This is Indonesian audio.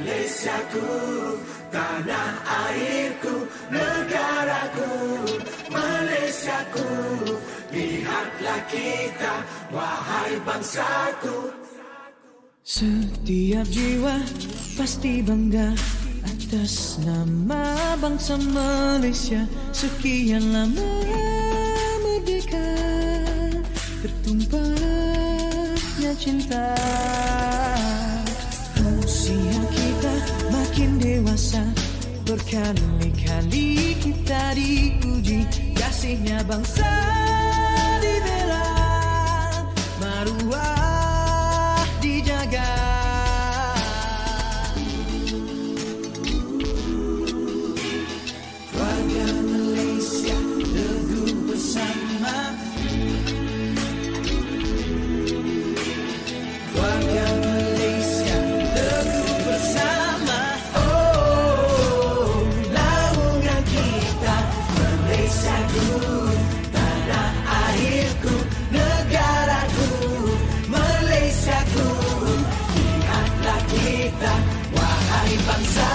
Malaysiaku, tanah airku, negaraku, Malaysiaku. Lihatlah kita, wahai bangsaku. Setiap jiwa pasti bangga atas nama bangsa Malaysia Sekian lama merdeka Tertumpahnya cinta Berkali-kali kita diuji Kasihnya bangsa dibela. Maruah dijaga kita, wahai bangsaku